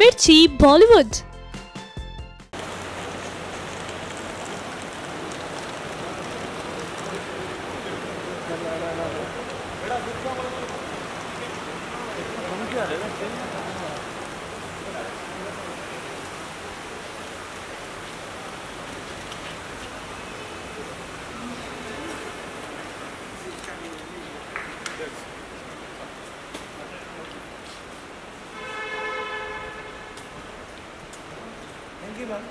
मिर्ची बॉलीवुड। की मैम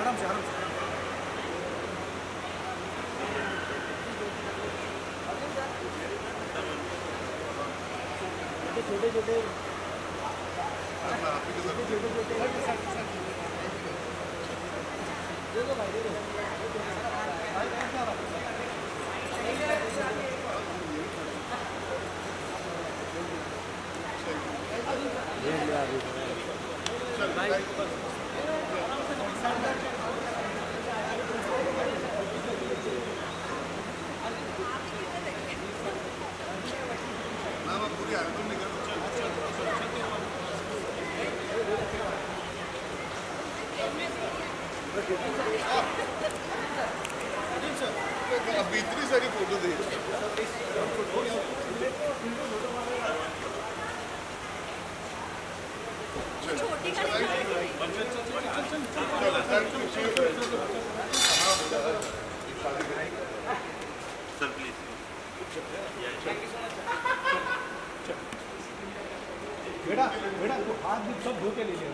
आराम से आराम से छोटे छोटे अब इतनी सारी फ़ोटो दे बेटा बेटा वो हाथ भी सब धो के ले लिया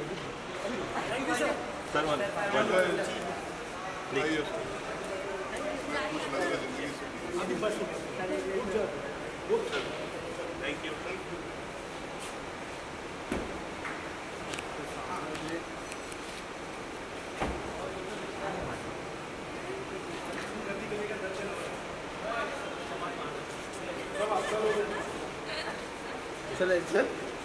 चले।